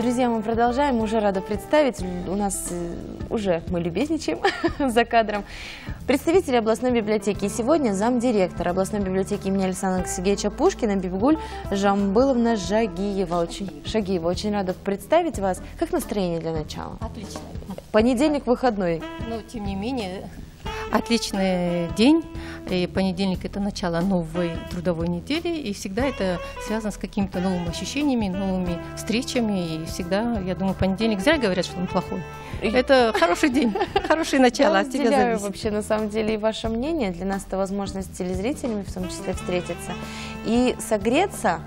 Друзья, мы продолжаем. Уже рада представить. У нас э, уже мы любезничаем за кадром. Представитель областной библиотеки. И сегодня замдиректора областной библиотеки имени Александра Сергеевича Пушкина Бибгуль Жамбыловна Жагиева. Очень, Шагиева. Очень рада представить вас. Как настроение для начала? Отлично. Понедельник выходной. Но, тем не менее, отличный день. И понедельник – это начало новой трудовой недели, и всегда это связано с какими-то новыми ощущениями, новыми встречами. И всегда, я думаю, понедельник зря говорят, что он плохой. Это хороший день, хорошее начало Я от тебя разделяю зависит. вообще на самом деле и ваше мнение. Для нас это возможность с телезрителями в том числе встретиться и согреться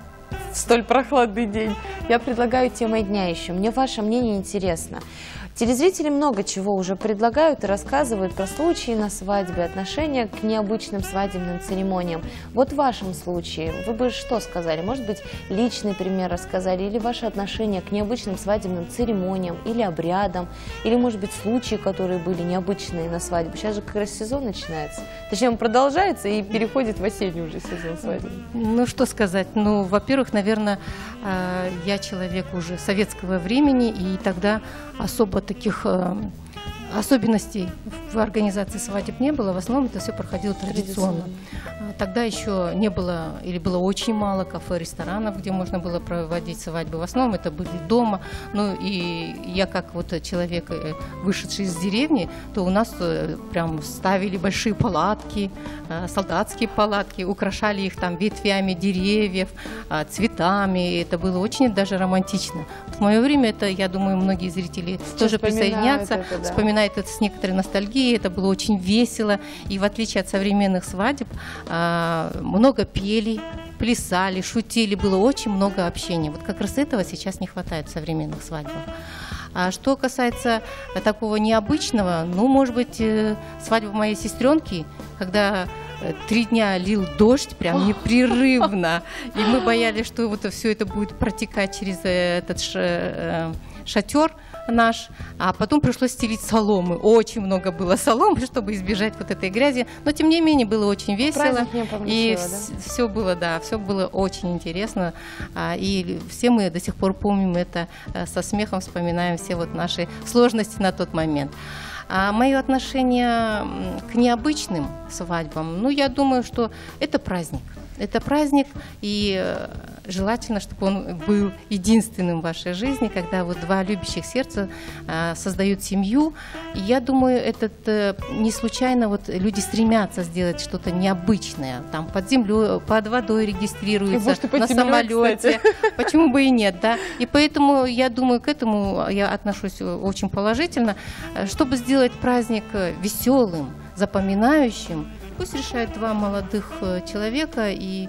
в столь прохладный день. Я предлагаю темой дня еще. Мне ваше мнение интересно. Телезрители много чего уже предлагают и рассказывают про случаи на свадьбе, отношения к необычным свадебным церемониям. Вот в вашем случае вы бы что сказали? Может быть, личный пример рассказали, или ваше отношение к необычным свадебным церемониям, или обрядам, или, может быть, случаи, которые были необычные на свадьбе. Сейчас же как раз сезон начинается. Точнее, он продолжается и переходит в осенний уже сезон свадьбы. Ну, что сказать? Ну, во-первых, наверное, э, я человек уже советского времени, и тогда особо таких э, особенностей в организации свадеб не было. В основном это все проходило традиционно. А Тогда еще не было, или было очень мало кафе, ресторанов, где можно было проводить свадьбы. В основном это были дома. Ну и я как вот человек, э, вышедший из деревни, то у нас э, прям ставили большие палатки, э, солдатские палатки, украшали их там ветвями деревьев, а, цветами. Это было очень даже романтично. В мое время это, я думаю, многие зрители тоже вспоминают присоединятся, это, да. вспоминают это с некоторой ностальгией. Это было очень весело. И в отличие от современных свадеб, а, много пели, плясали, шутили, было очень много общения. Вот как раз этого сейчас не хватает в современных свадьбах. А что касается такого необычного, ну, может быть, э, свадьба моей сестренки, когда э, три дня лил дождь прям непрерывно, и мы боялись, что вот все это будет протекать через этот э, шатер наш, а потом пришлось стелить соломы. Очень много было соломы, чтобы избежать вот этой грязи, но тем не менее было очень весело. И да? все было, да, все было очень интересно. А, И все мы до сих пор помним это э, со смехом, вспоминаем все вот наши сложности на тот момент. А мое отношение к необычным свадьбам, ну, я думаю, что это праздник. Это праздник, и э, желательно, чтобы он был единственным в вашей жизни, когда вот два любящих сердца э, создают семью. И я думаю, этот э, не случайно вот люди стремятся сделать что-то необычное, там под землей, под водой регистрируются, может, под на землей, самолете. Почему бы и нет, да? И поэтому я думаю, к этому я отношусь э, очень положительно, чтобы сделать праздник э, веселым, запоминающим. Пусть решают два молодых человека и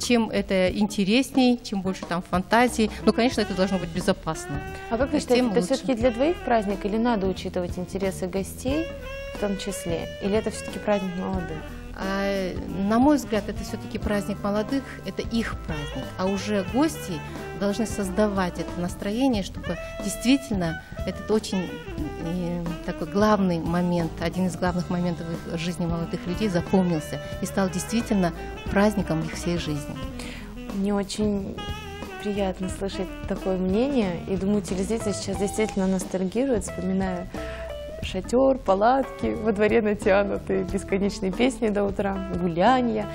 чем это интересней, чем больше там фантазии. Ну, конечно, это должно быть безопасно. А как вы Тем считаете, это все-таки для двоих праздник или надо учитывать интересы гостей в том числе? Или это все-таки праздник молодых? А, на мой взгляд, это все-таки праздник молодых, это их праздник. А уже гости должны создавать это настроение, чтобы действительно этот очень э, такой главный момент, один из главных моментов в жизни молодых людей запомнился и стал действительно праздником их всей жизни. Мне очень приятно слышать такое мнение. И думаю, телезрители сейчас действительно ностальгируют, вспоминая шатер, палатки, во дворе натянутые бесконечные песни до утра, гулянья.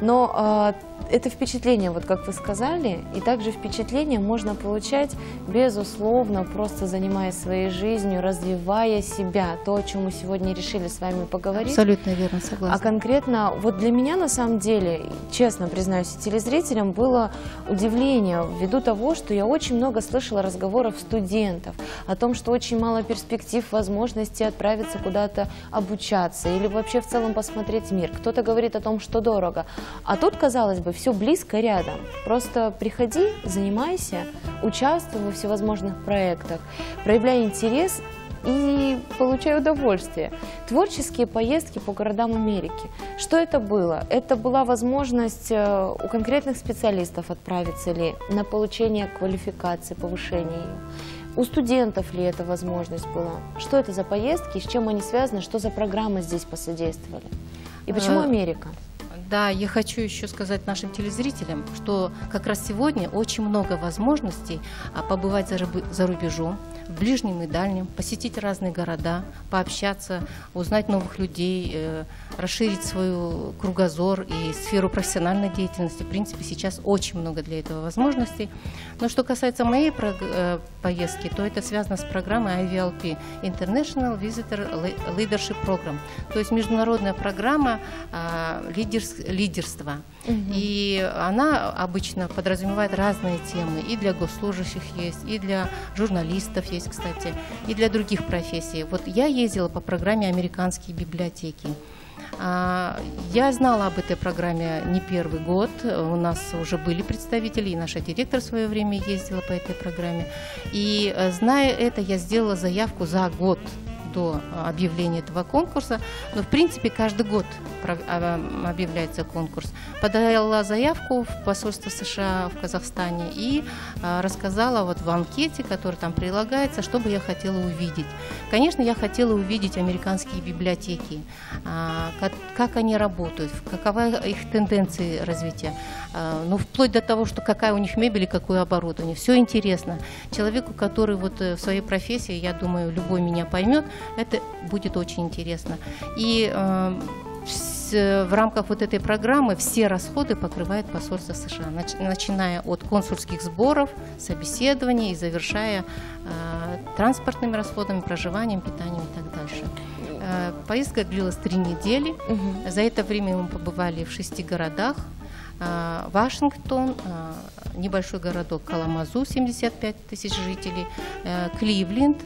Но а, это впечатление, вот как вы сказали, и также впечатление можно получать, безусловно, просто занимаясь своей жизнью, развивая себя, то, о чем мы сегодня решили с вами поговорить. Абсолютно верно, А согласна. конкретно, вот для меня на самом деле, честно признаюсь, телезрителям было удивление ввиду того, что я очень много слышала разговоров студентов о том, что очень мало перспектив, возможностей отправиться куда-то обучаться или вообще в целом посмотреть мир. Кто-то говорит о том, что дорого. А тут, казалось бы, все близко рядом. Просто приходи, занимайся, участвуй во всевозможных проектах, проявляй интерес и получаю удовольствие. Творческие поездки по городам Америки. Что это было? Это была возможность э, у конкретных специалистов отправиться ли на получение квалификации, повышения ее. У студентов ли эта возможность была? Что это за поездки, с чем они связаны, что за программы здесь посодействовали? И почему Э, Америка? Да, я хочу еще сказать нашим телезрителям, что как раз сегодня очень много возможностей а, побывать за, за рубежом, в ближнем и дальнем, посетить разные города, пообщаться, узнать новых людей, э, расширить свой кругозор и сферу профессиональной деятельности. В принципе, сейчас очень много для этого возможностей. Но что касается моей э, поездки, то это связано с программой IVLP – International Visitor Le- Leadership Program. То есть международная программа а, лидерс- лидерства. И она обычно подразумевает разные темы. И для госслужащих есть, и для журналистов есть, кстати, и для других профессий. Вот я ездила по программе «Американские библиотеки». А, Я знала об этой программе не первый год. У нас уже были представители, и наша директор в свое время ездила по этой программе. И э, зная это, я сделала заявку за год до объявления этого конкурса. Но, в принципе, каждый год а, объявляется конкурс. Подала заявку в посольство США в Казахстане и а, рассказала вот в анкете, которая там прилагается, что бы я хотела увидеть. Конечно, я хотела увидеть американские библиотеки, а, как, они работают, какова их тенденции развития. Ну, вплоть до того, что какая у них мебель и какое оборудование. Все интересно. Человеку, который вот э, в своей профессии, я думаю, любой меня поймет, это будет очень интересно. И э, вс- в рамках вот этой программы все расходы покрывает посольство США, нач- начиная от консульских сборов, собеседований и завершая э, транспортными расходами, проживанием, питанием и так дальше. Э, Поездка длилась три недели. Мгм. За это время мы побывали в шести городах. А, Вашингтон, а, небольшой городок Каламазу, 75 тысяч жителей, э, Кливленд,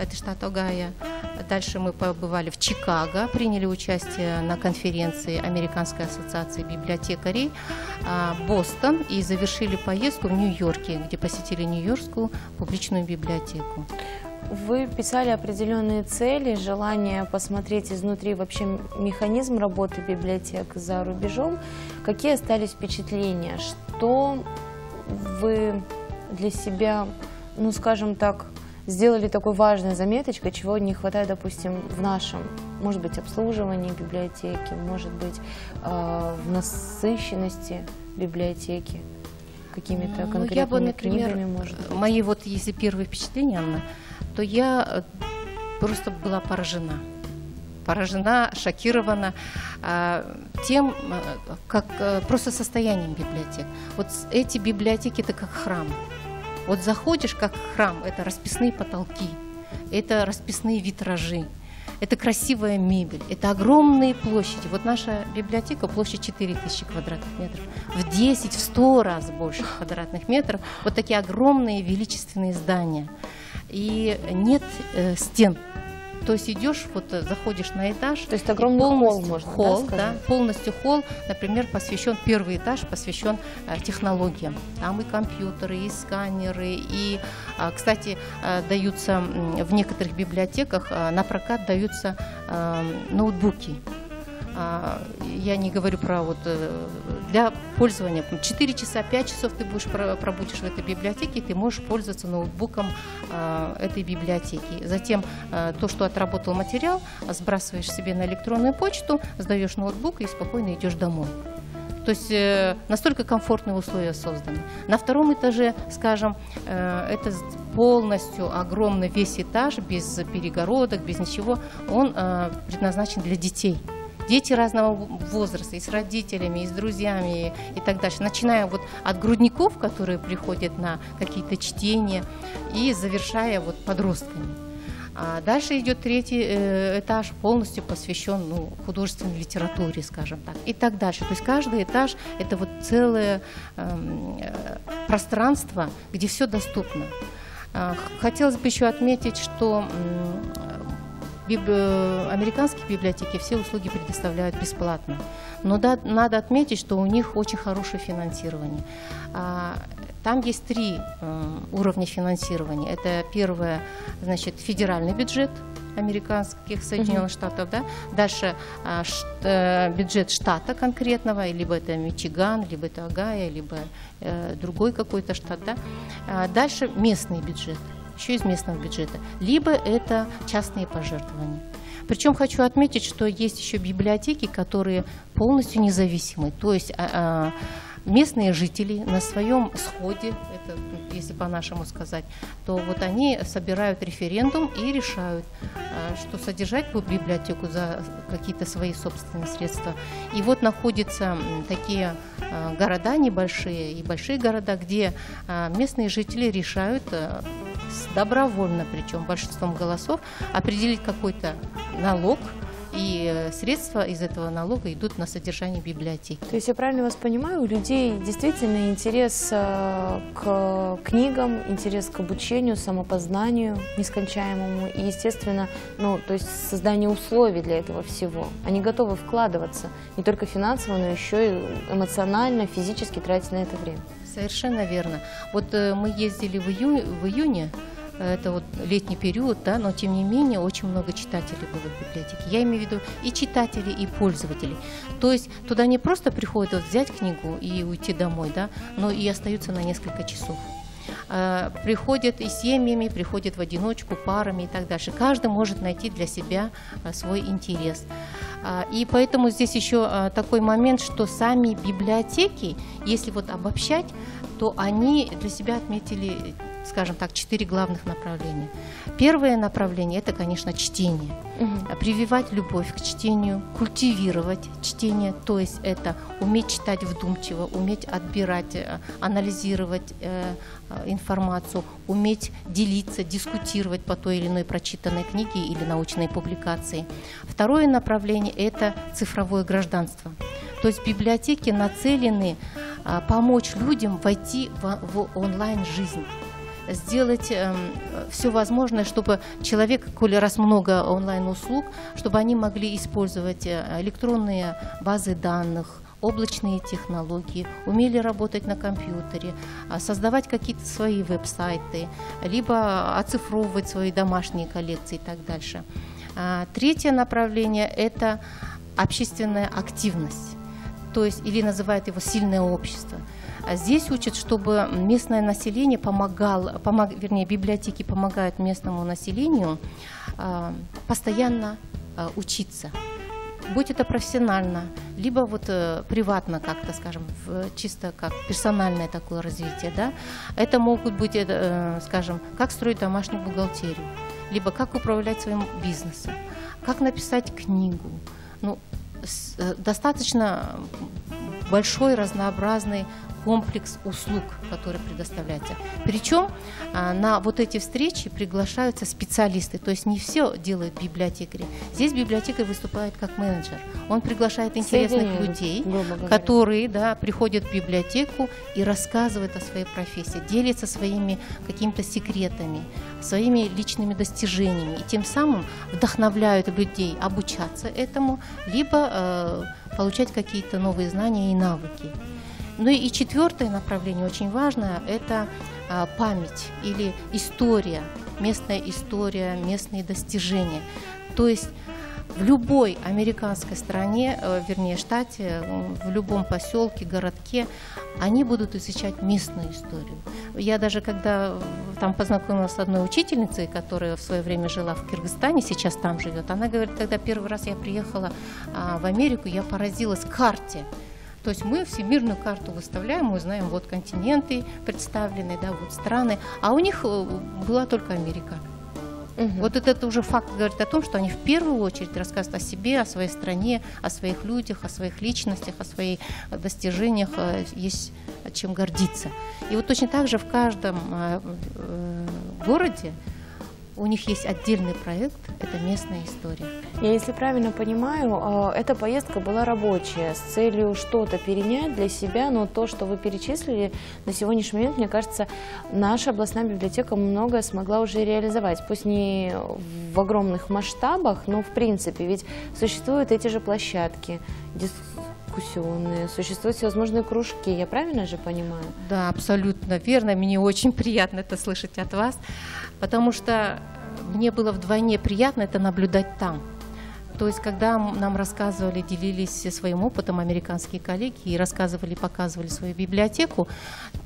это штат Огайо. Дальше мы побывали в Чикаго, приняли участие на конференции Американской ассоциации библиотекарей, а, Бостон и завершили поездку в Нью-Йорке, где посетили Нью-Йоркскую публичную библиотеку. Вы писали определенные цели, желание посмотреть изнутри вообще механизм работы библиотек за рубежом. Какие остались впечатления? Что вы для себя, ну скажем так, сделали такой важной заметочкой, чего не хватает, допустим, в нашем, может быть, обслуживании библиотеки, может быть, э, в насыщенности библиотеки какими-то Ну, конкретными я бы, например, книгами, может быть. мои вот если первые впечатления, Анна, то я э, просто была поражена. Поражена, шокирована а, тем, э, как э, просто состоянием библиотек. Вот эти библиотеки это как храм. Вот заходишь как храм, это расписные потолки, это расписные витражи, это красивая мебель, это огромные площади. Вот наша библиотека площадь 4000 квадратных метров, в 10, в 100 раз больше квадратных метров. Вот такие огромные величественные здания. И нет э, стен. То есть идешь, вот э, заходишь на этаж. То есть огромный холл, можно, да, холл, сказать? полностью холл, например, посвящен, первый этаж посвящен э, технологиям. Там и компьютеры, и сканеры, и, а, кстати, э, даются в некоторых библиотеках э, на прокат даются э, ноутбуки. А, Я не говорю про вот э, для пользования. 4 часа, 5 часов ты будешь про- пробудешь в этой библиотеке, ты можешь пользоваться ноутбуком э, этой библиотеки. Затем э, то, что отработал материал, сбрасываешь себе на электронную почту, сдаешь ноутбук и спокойно идешь домой. То есть э, настолько комфортные условия созданы. На втором этаже, скажем, э, это полностью огромный весь этаж, без перегородок, без ничего, он э, предназначен для детей. Дети разного возраста, и с родителями, и с друзьями, и так дальше. Начиная вот от грудников, которые приходят на какие-то чтения, и завершая вот подростками. А дальше идет третий э, этаж, полностью посвящен ну, художественной литературе, скажем так, и так дальше. То есть каждый этаж – это вот целое эм, э, пространство, где все доступно. А, Хотелось бы еще отметить, что м, биб- э, американские библиотеки все услуги предоставляют бесплатно. Но да- надо отметить, что у них очень хорошее финансирование. А, Там есть три э, уровня финансирования. Это первое, значит, федеральный бюджет американских Соединенных Штатов, да. Дальше а, ш- э, бюджет штата конкретного, либо это Мичиган, либо это Огайо, либо э, другой какой-то штат, да. А Дальше местный бюджет еще из местного бюджета, либо это частные пожертвования. Причем хочу отметить, что есть еще библиотеки, которые полностью независимы. То есть а, а, местные жители на своем сходе, это если по-нашему сказать, то вот они собирают референдум и решают, а, что содержать будут библиотеку за какие-то свои собственные средства. И вот находятся такие города небольшие и большие города, где местные жители решают добровольно, причем большинством голосов, определить какой-то налог – и э, средства из этого налога идут на содержание библиотеки. То есть я правильно вас понимаю, у людей действительно интерес э, к книгам, интерес к обучению, самопознанию нескончаемому и, естественно, ну, то есть создание условий для этого всего. Они готовы вкладываться не только финансово, но еще и эмоционально, физически тратить на это время. Совершенно верно. Вот э, мы ездили в, ию, в июне это вот летний период, да, но тем не менее очень много читателей было в библиотеке. Я имею в виду и читателей, и пользователей. То есть туда не просто приходят вот взять книгу и уйти домой, да, но и остаются на несколько часов приходят и семьями, приходят в одиночку, парами и так дальше. Каждый может найти для себя а, свой интерес. А, и поэтому здесь еще такой момент, что сами библиотеки, если вот обобщать, то они для себя отметили скажем так, четыре главных направления. Первое направление – это, конечно, чтение. Угу. Прививать любовь к чтению, культивировать чтение, то есть это уметь читать вдумчиво, уметь отбирать, э, анализировать э, э, информацию, уметь делиться, дискутировать по той или иной прочитанной книге или научной публикации. Второе направление – это цифровое гражданство. То есть библиотеки нацелены помочь людям войти в, в онлайн-жизнь сделать э, эм, все возможное, чтобы человек, коли раз много онлайн-услуг, чтобы они могли использовать э, электронные базы данных, облачные технологии, умели работать на компьютере, а, создавать какие-то свои веб-сайты, либо оцифровывать свои домашние коллекции и так дальше. А, третье направление – это общественная активность, то есть или называют его сильное общество – а здесь учат, чтобы местное население помогало, помог, вернее, библиотеки помогают местному населению э, постоянно э, учиться. Будь это профессионально, либо вот э, приватно как-то, скажем, в, чисто как персональное такое развитие, да, это могут быть, э, скажем, как строить домашнюю бухгалтерию, либо как управлять своим бизнесом, как написать книгу. Ну, э, достаточно большой разнообразный комплекс услуг, который предоставляется. Причем а, на вот эти встречи приглашаются специалисты, то есть не все делают библиотекари. Здесь библиотекарь выступает как менеджер. Он приглашает интересных людей, которые да, приходят в библиотеку и рассказывают о своей профессии, делятся своими какими-то секретами, своими личными достижениями и тем самым вдохновляют людей обучаться этому, либо э, получать какие-то новые знания и навыки. Ну и четвертое направление очень важное – это а, память или история, местная история, местные достижения. То есть в любой американской стране, э, вернее штате, в любом поселке, городке, они будут изучать местную историю. Я даже когда там познакомилась с одной учительницей, которая в свое время жила в Кыргызстане, сейчас там живет, она говорит, когда первый раз я приехала а, в Америку, я поразилась карте то есть мы всемирную карту выставляем, мы знаем, вот континенты представлены, да, вот страны, а у них э, была только Америка. Угу. Вот этот уже факт говорит о том, что они в первую очередь рассказывают о себе, о своей стране, о своих людях, о своих личностях, о своих достижениях, э, есть чем гордиться. И вот точно так же в каждом э, городе у них есть отдельный проект, это местная история. Я, если правильно понимаю, а, эта поездка была рабочая, с целью что-то перенять для себя, но то, что вы перечислили, на сегодняшний момент, мне кажется, наша областная библиотека многое смогла уже реализовать. Пусть не в огромных масштабах, но в принципе, ведь существуют эти же площадки, дискуссионные, существуют всевозможные кружки, я правильно же понимаю? Да, абсолютно верно, мне очень приятно это слышать от вас потому что мне было вдвойне приятно это наблюдать там. То есть, когда нам рассказывали, делились своим опытом американские коллеги и рассказывали, показывали свою библиотеку,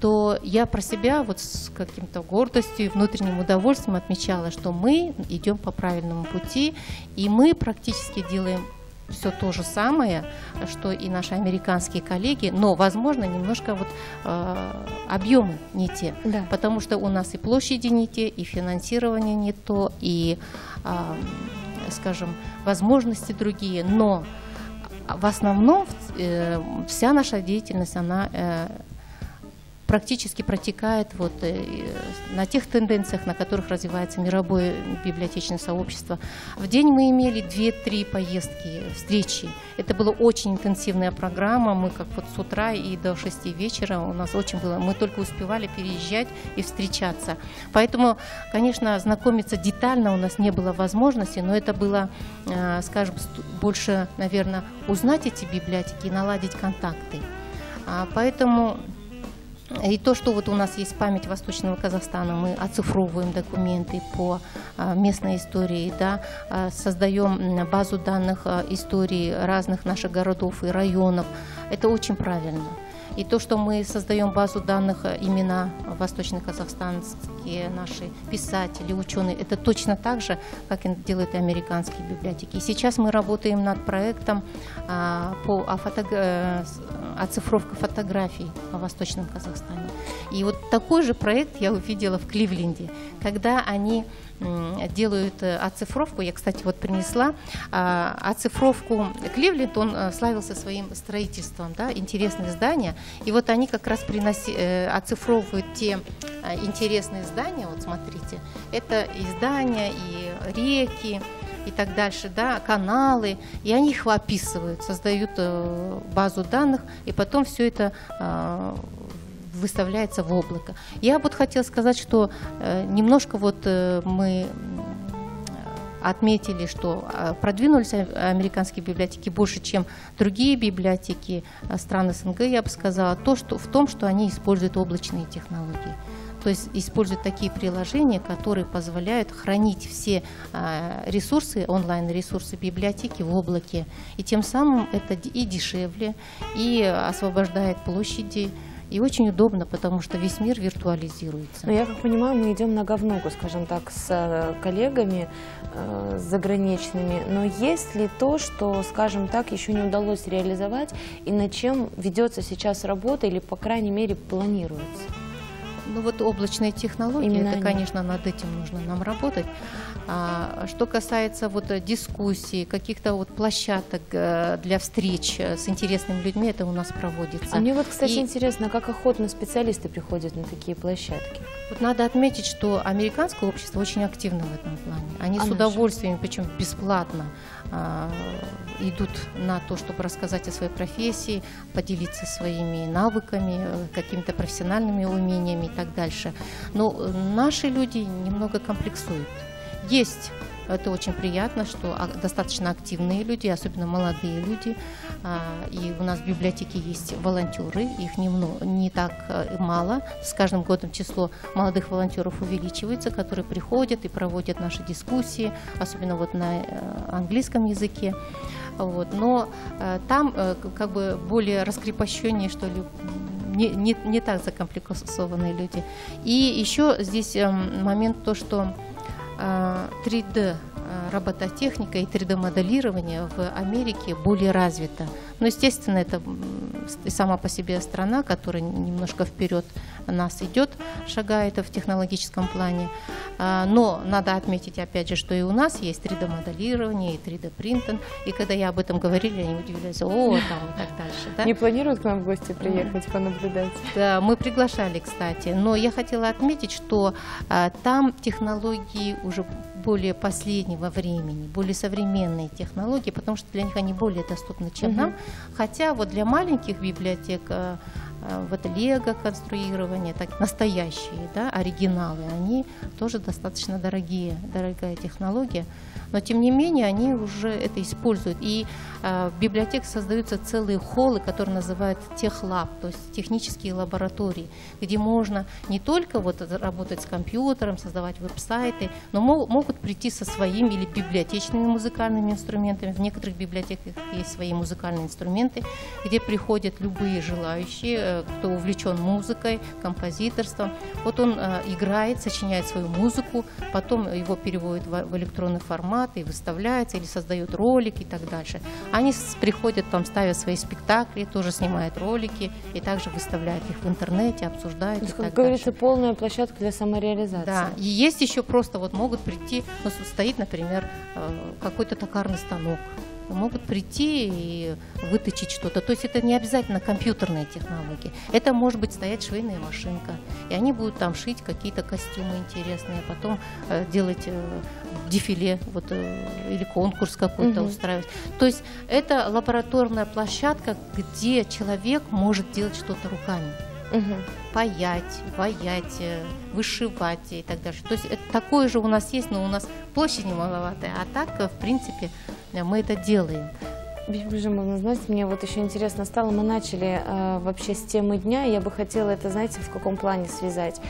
то я про себя вот с каким-то гордостью и внутренним удовольствием отмечала, что мы идем по правильному пути, и мы практически делаем все то же самое, что и наши американские коллеги, но, возможно, немножко вот э, объемы не те, Да. потому что у нас и площади не те, и финансирование не то, и, а, скажем, возможности другие, но в основном э, вся наша деятельность, она э, практически протекает вот э, на тех тенденциях, на которых развивается мировое библиотечное сообщество. В день мы имели 2-3 поездки, встречи. Это была очень интенсивная программа. Мы как вот с утра и до 6 вечера у нас очень было. Мы только успевали переезжать и встречаться. Поэтому, конечно, знакомиться детально у нас не было возможности, но это было, э, скажем, больше, наверное, узнать эти библиотеки и наладить контакты. А, Поэтому и то, что вот у нас есть память Восточного Казахстана, мы оцифровываем документы по а, местной истории, да, а, создаем базу данных а, истории разных наших городов и районов. Это очень правильно. И то, что мы создаем базу данных а, имена восточно-казахстанские наши писатели, ученые, это точно так же, как и делают американские библиотеки. И сейчас мы работаем над проектом а, по о фото- э, с- оцифровка фотографий в Восточном Казахстане. И вот такой же проект я увидела в Кливленде, когда они делают э, оцифровку. Я, кстати, вот принесла а, оцифровку. Кливленд, он э, славился своим строительством, да, интересные здания. И вот они как раз приноси, э, оцифровывают те интересные здания. Вот смотрите, это и здания, и реки, и так дальше, да, каналы, и они их описывают, создают базу данных, и потом все это э, выставляется в облако. Я вот хотела сказать, что э, немножко вот э, мы отметили, что э, продвинулись а- американские библиотеки больше, чем другие библиотеки э, стран СНГ, я бы сказала, то, что, в том, что они используют облачные технологии. То есть используют такие приложения, которые позволяют хранить все а, ресурсы, онлайн-ресурсы библиотеки в облаке. И тем самым это и дешевле, и освобождает площади, и очень удобно, потому что весь мир виртуализируется. Но я как понимаю, мы идем нога в ногу, скажем так, с э, коллегами э, заграничными. Но есть ли то, что, скажем так, еще не удалось реализовать и над чем ведется сейчас работа или, по крайней мере, планируется? Ну вот облачные технологии, Именно это, они. конечно, над этим нужно нам работать. А, что касается вот э, дискуссий, каких-то вот площадок э, для встреч э, с интересными людьми, это у нас проводится. А мне вот, кстати, И- интересно, как охотно специалисты приходят на такие площадки. Вот надо отметить, что американское общество очень активно в этом плане. Они А с удовольствием, причем бесплатно, а, идут на то, чтобы рассказать о своей профессии, поделиться своими навыками, какими-то профессиональными умениями и так дальше. Но наши люди немного комплексуют. Есть это очень приятно, что а, достаточно активные люди, особенно молодые люди. А, И у нас в библиотеке есть волонтеры, их немно- не так э, мало. С каждым годом число молодых волонтеров увеличивается, которые приходят и проводят наши дискуссии, особенно вот на э, английском языке. Вот. Но э, там как бы более раскрепощеннее, что ли, не, не, не так закомплексованные люди. И еще здесь эм, момент то, что 3D э, робототехника и 3D-моделирование в Америке более развито. Но, естественно, это сама по себе страна, которая немножко вперед нас идет, шагает в технологическом плане. А, Но надо отметить, опять же, что и у нас есть 3D-моделирование и 3D-принтинг. И когда я об этом говорили, они удивлялись, о, там и так дальше. да. Не планируют к нам в гости приехать, понаблюдать? Да, мы приглашали, кстати. Но я хотела отметить, что а, там технологии уже более последнего времени, более современные технологии, потому что для них они более доступны, чем Мгм. нам. Хотя вот для маленьких библиотек а, э, вот лего конструирование, так настоящие, да, оригиналы, они тоже достаточно дорогие, дорогая технология но тем не менее они уже это используют. И э, в библиотеках создаются целые холлы, которые называют техлаб, то есть технические лаборатории, где можно не только вот работать с компьютером, создавать веб-сайты, но мог, могут прийти со своими или библиотечными музыкальными инструментами. В некоторых библиотеках есть свои музыкальные инструменты, где приходят любые желающие, э, кто увлечен музыкой, композиторством. Вот он э, играет, сочиняет свою музыку, потом его переводят в электронный формат, форматы и выставляются, или создают ролики и так дальше. Они приходят, там ставят свои спектакли, тоже снимают ролики и также выставляют их в интернете, обсуждают. есть, как говорится, дальше. полная площадка для самореализации. Да, и есть еще просто вот могут прийти, ну, стоит, например, э, какой-то токарный станок, могут прийти и выточить что-то. То есть это не обязательно компьютерные технологии. Это может быть стоять швейная машинка. И они будут там шить какие-то костюмы интересные, а потом э, делать э, дефиле вот, э, или конкурс какой-то угу. устраивать. То есть это лабораторная площадка, где человек может делать что-то руками. Угу. Паять, ваять, э, вышивать и так далее. То есть это такое же у нас есть, но у нас площадь не маловатая. А так, э, в принципе, мы это делаем. Бежимовна, знаете, мне вот еще интересно стало, мы начали э, вообще с темы дня, я бы хотела это, знаете, в каком плане связать.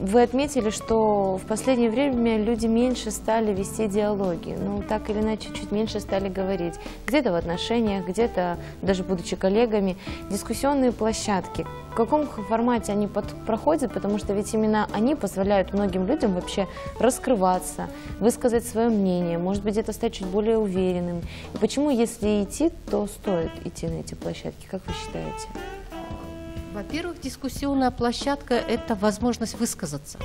Вы отметили, что в последнее время люди меньше стали вести диалоги, ну, так или иначе, чуть меньше стали говорить. Где-то в отношениях, где-то, даже будучи коллегами, дискуссионные площадки. В каком формате они под, проходят, потому что ведь именно они позволяют многим людям вообще раскрываться, высказать свое мнение, может быть, где-то стать чуть более уверенным. И почему, если идти, то стоит идти на эти площадки, как вы считаете? Во-первых, дискуссионная площадка – это возможность высказаться.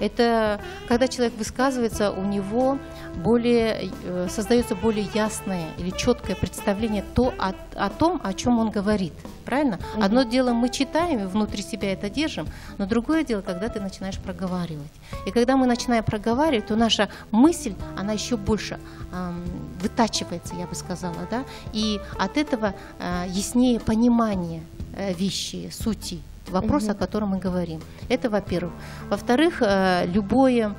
Это когда человек высказывается, у него более, э, создается более ясное или четкое представление то, о, о том, о чем он говорит. Правильно? Угу. Одно дело мы читаем и внутри себя это держим, но другое дело, когда ты начинаешь проговаривать. И когда мы начинаем проговаривать, то наша мысль, она еще больше эм, вытачивается, я бы сказала, да, и от этого э, яснее понимание э, вещи, сути вопрос, угу. о котором мы говорим. Это во-первых. Во-вторых, э, любое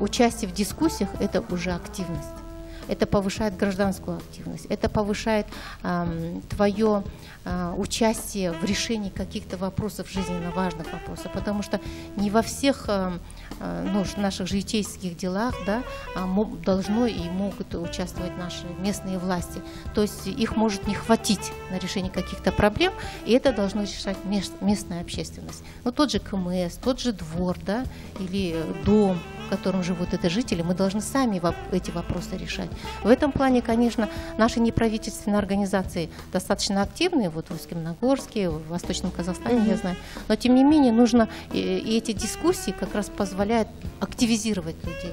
участие в дискуссиях – это уже активность. Это повышает гражданскую активность, это повышает э, твое э, участие в решении каких-то вопросов, жизненно важных вопросов, потому что не во всех э, Э, ну, наших житейских делах да, а должно и могут участвовать наши местные власти. То есть их может не хватить на решение каких-то проблем, и это должно решать местная общественность. Ну, тот же КМС, тот же двор, да, или дом, в котором живут это жители, мы должны сами эти вопросы решать. В этом плане, конечно, наши неправительственные организации достаточно активные, вот в Уским-Нагорске, в Восточном Казахстане, mm-hmm. я знаю, но тем не менее нужно, и, эти дискуссии как раз позволяют активизировать людей.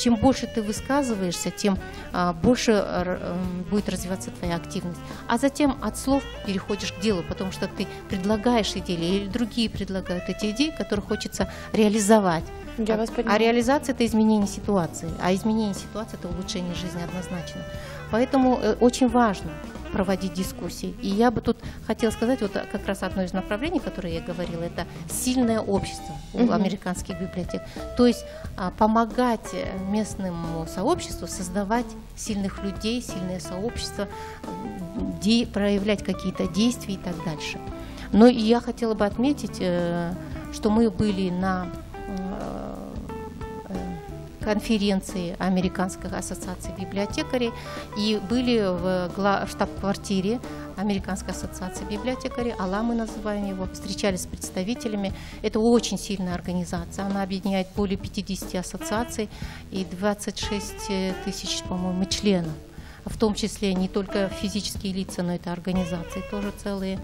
Чем больше ты высказываешься, тем а, больше а, будет развиваться твоя активность. А затем от слов переходишь к делу, потому что ты предлагаешь идеи, или другие предлагают эти идеи, которые хочется реализовать. Я а, вас а реализация – это изменение ситуации, а изменение ситуации – это улучшение жизни однозначно. Поэтому э, очень важно проводить дискуссии. И я бы тут хотела сказать, вот как раз одно из направлений, которое я говорила, это сильное общество у угу. американских библиотек. То есть а, помогать местному сообществу создавать сильных людей, сильное сообщество, де, проявлять какие-то действия и так дальше. Но и я хотела бы отметить, э, что мы были на конференции Американской ассоциации библиотекарей и были в штаб-квартире Американской ассоциации библиотекарей, АЛА мы называем его, встречались с представителями. Это очень сильная организация, она объединяет более 50 ассоциаций и 26 тысяч, по-моему, членов в том числе не только физические лица, но это организации тоже целые.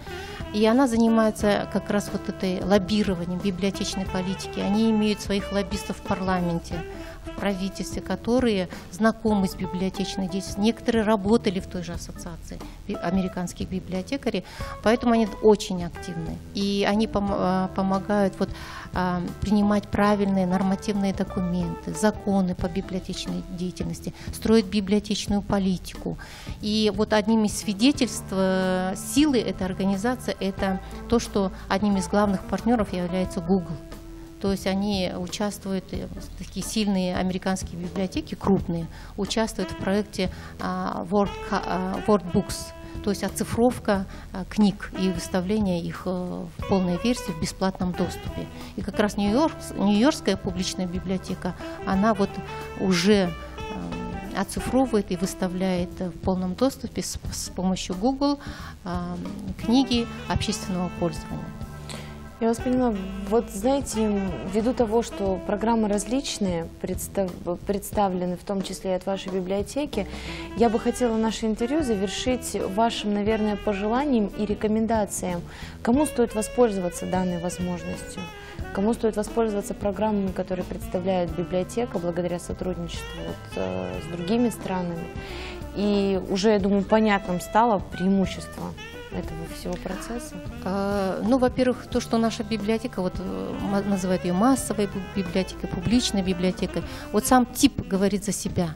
И она занимается как раз вот этой лоббированием библиотечной политики. Они имеют своих лоббистов в парламенте правительстве, которые знакомы с библиотечной деятельностью. Некоторые работали в той же ассоциации американских библиотекарей, поэтому они очень активны. И они пом а, помогают вот, а, принимать правильные нормативные документы, законы по библиотечной деятельности, строить библиотечную политику. И вот одним из свидетельств э, силы этой организации это то, что одним из главных партнеров является Google. То есть они участвуют, э, такие сильные американские библиотеки, крупные, участвуют в проекте а, Word, а, Word Books, то есть оцифровка а, книг и выставление их э, в полной версии в бесплатном доступе. И как раз Нью-Йорк, Нью-Йоркская публичная библиотека, она вот уже э, оцифровывает и выставляет в полном доступе с, с помощью Google книги общественного пользования. Я вас поняла. Вот знаете, ввиду того, что программы различные представ, представлены, в том числе и от вашей библиотеки, я бы хотела наше интервью завершить вашим, наверное, пожеланием и рекомендациям. Кому стоит воспользоваться данной возможностью? Кому стоит воспользоваться программами, которые представляет библиотека благодаря сотрудничеству вот, э, с другими странами? И уже, я думаю, понятным стало преимущество этого всего процесса? А, ну, во-первых, то, что наша библиотека, вот э, называют ее массовой библиотекой, публичной библиотекой, вот сам тип говорит за себя.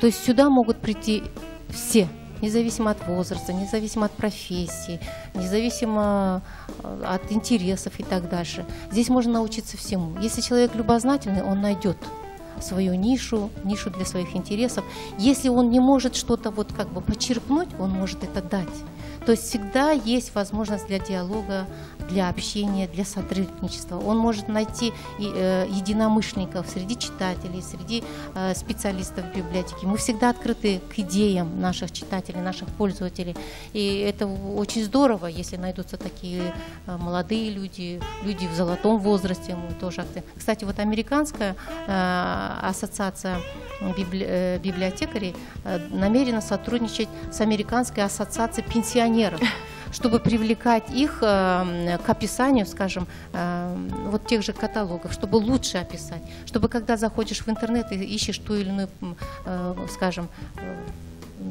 То есть сюда могут прийти все, независимо от возраста, независимо от профессии, независимо э, от интересов и так дальше. Здесь можно научиться всему. Если человек любознательный, он найдет свою нишу, нишу для своих интересов. Если он не может что-то вот как бы почерпнуть, он может это дать. То есть всегда есть возможность для диалога, для общения, для сотрудничества. Он может найти э, единомышленников среди читателей, среди э, специалистов библиотеки. Мы всегда открыты к идеям наших читателей, наших пользователей. И это очень здорово, если найдутся такие э, молодые люди, люди в золотом возрасте. Мы тоже Кстати, вот американская ассоциация библиотекарей намерена сотрудничать с американской ассоциацией пенсионеров чтобы привлекать их э, к описанию, скажем, э, вот тех же каталогов, чтобы лучше описать, чтобы когда заходишь в интернет и ищешь ту или иную, э, скажем,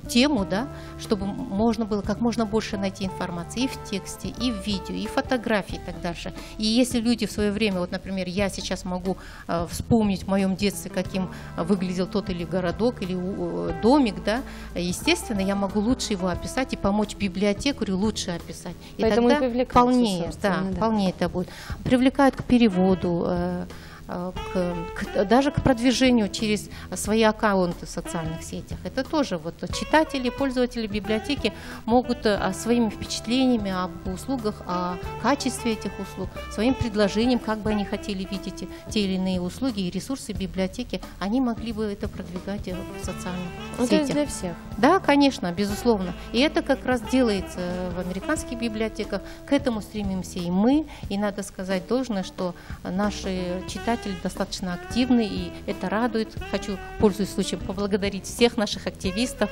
тему, да, чтобы можно было как можно больше найти информации и в тексте, и в видео, и фотографии и так дальше. И если люди в свое время, вот, например, я сейчас могу э, вспомнить в моем детстве, каким выглядел тот или городок, или э, домик, да, естественно, я могу лучше его описать и помочь библиотекарю лучше описать. И Поэтому тогда и вполне, да, да, вполне это будет. Привлекают к переводу, э, Э, к, к, даже к продвижению через свои аккаунты в социальных сетях. Это тоже вот читатели, пользователи библиотеки могут э, своими впечатлениями об услугах, о качестве этих услуг, своим предложением, как бы они хотели видеть те или иные услуги и ресурсы библиотеки, они могли бы это продвигать э, в социальных ну, сетях. Для всех. Да, конечно, безусловно. И это как раз делается в американских библиотеках. К этому стремимся и мы. И надо сказать должное, что наши читатели читатели достаточно активны, и это радует. Хочу, пользуясь случаем, поблагодарить всех наших активистов,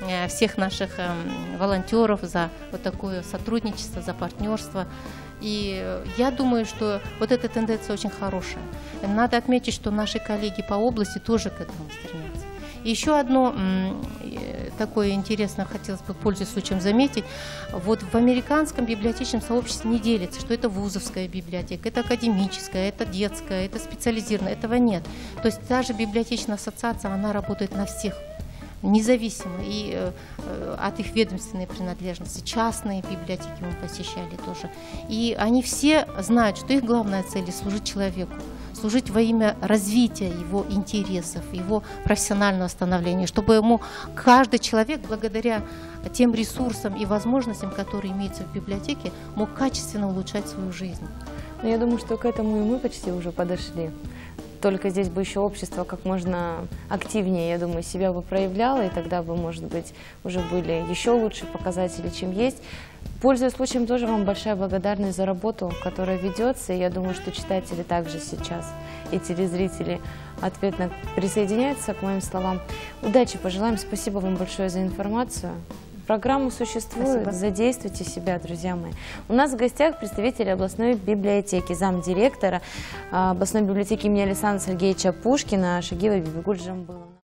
э, всех наших эм, волонтеров за вот такое сотрудничество, за партнерство. И я думаю, что вот эта тенденция очень хорошая. Надо отметить, что наши коллеги по области тоже к этому стремятся. Еще одно э, такое интересное хотелось бы, пользуясь случаем, заметить. Вот в американском библиотечном сообществе не делится, что это вузовская библиотека, это академическая, это детская, это специализированная. Этого нет. То есть та же библиотечная ассоциация, она работает на всех независимо и э, э, от их ведомственной принадлежности. Частные библиотеки мы посещали тоже. И они все знают, что их главная цель – служить человеку служить во имя развития его интересов, его профессионального становления, чтобы ему каждый человек, благодаря тем ресурсам и возможностям, которые имеются в библиотеке, мог качественно улучшать свою жизнь. Но я думаю, что к этому и мы почти уже подошли. Только здесь бы еще общество как можно активнее, я думаю, себя бы проявляло, и тогда бы, может быть, уже были еще лучшие показатели, чем есть. Пользуясь случаем, тоже вам большая благодарность за работу, которая ведется. И я думаю, что читатели также сейчас и телезрители ответно присоединяются к моим словам. Удачи пожелаем. Спасибо вам большое за информацию. Программа существует. Спасибо. Задействуйте себя, друзья мои. У нас в гостях представители областной библиотеки, замдиректора а, областной библиотеки имени Александра Сергеевича Пушкина Шагива Бибигуль Жамбыловна.